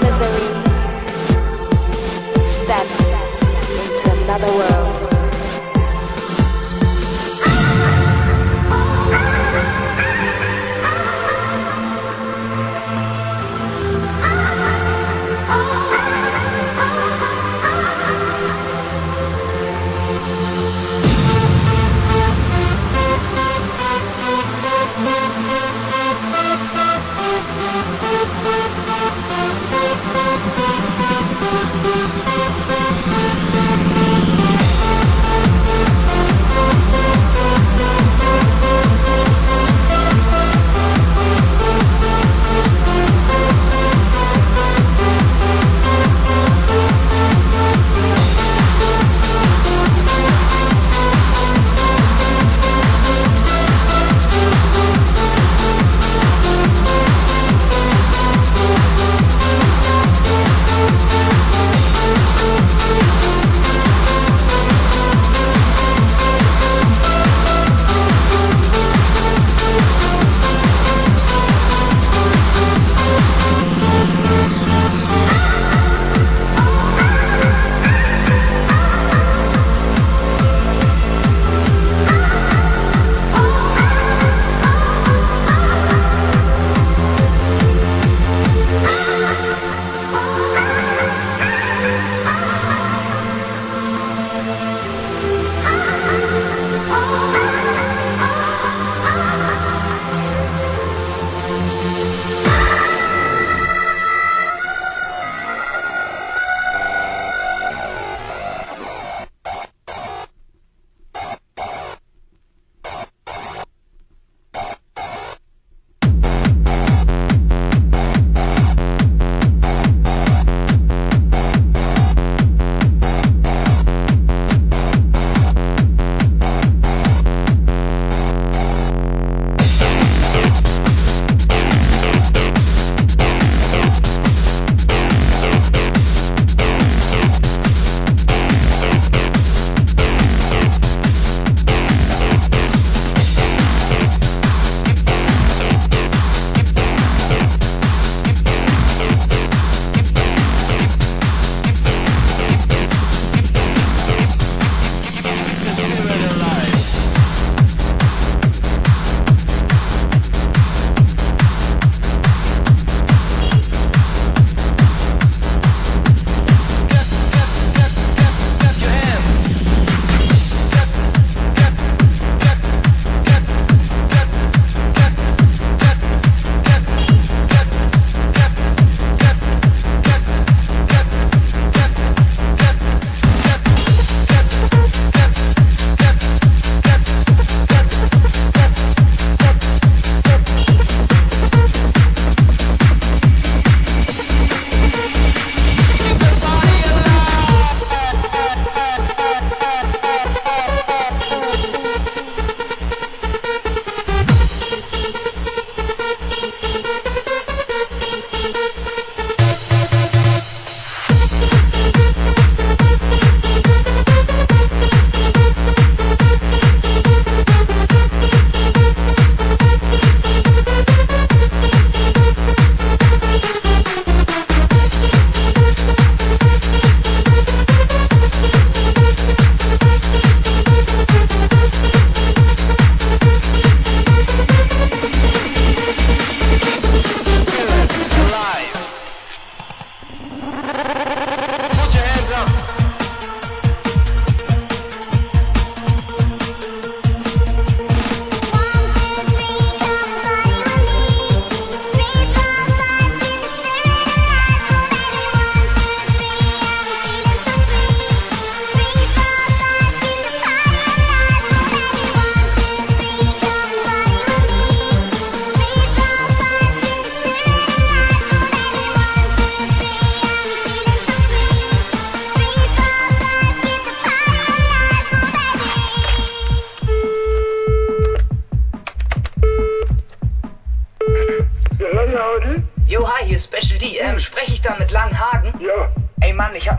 misery.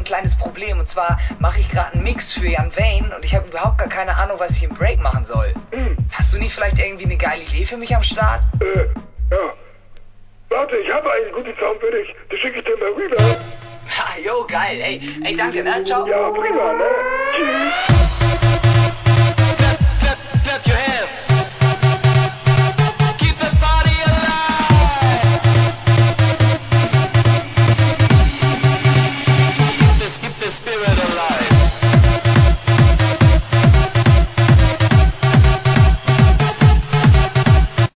Kleines Problem und zwar mache ich gerade einen Mix für Jan Wayne und ich habe überhaupt gar keine Ahnung, was ich im Break machen soll. Hast du nicht vielleicht irgendwie eine geile Idee für mich am Start? äh, ja. Warte, ich habe einen guten Sound für dich. Den schicke ich dir mal rüber. Ha, jo, geil. Ey, ey, danke, ne? Ciao. Ja, prima, ne?